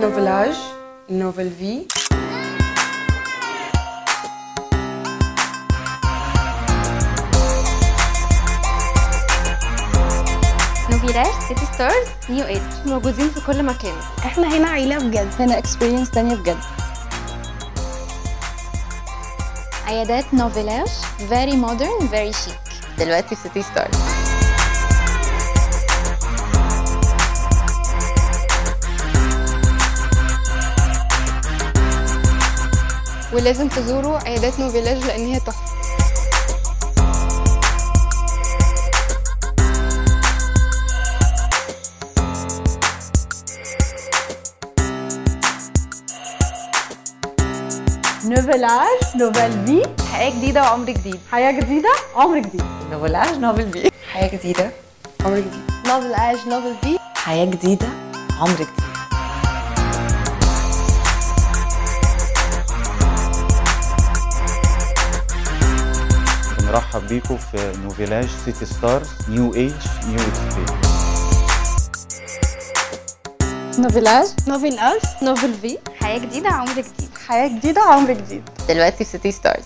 Nouvel âge nouvelle vie Nouvel Age City Stars new age موجودين في كل مكان. إحنا هنا عيلة بجد هنا experience تانية بجد. عيادات Nouvel Age very modern very chic. دلوقتي في City Stars ولازم تزوروا عيادات Nouvel Age لأن هي تحفة. Nouvel âge nouvelle vie حياة جديدة وعمر جديد. حياة جديدة عمر جديد. Nouvel âge nouvelle vie. حياة جديدة عمر جديد. Nouvel âge nouvelle vie حياة جديدة عمر جديد. بنرحب بيكم في Nouvel Age City Stars new age new experience. Nouvel Age Nouvel âge nouvelle vie. حياة جديدة عمر جديد. حياة جديدة عمر جديد. دلوقتي في City Stars.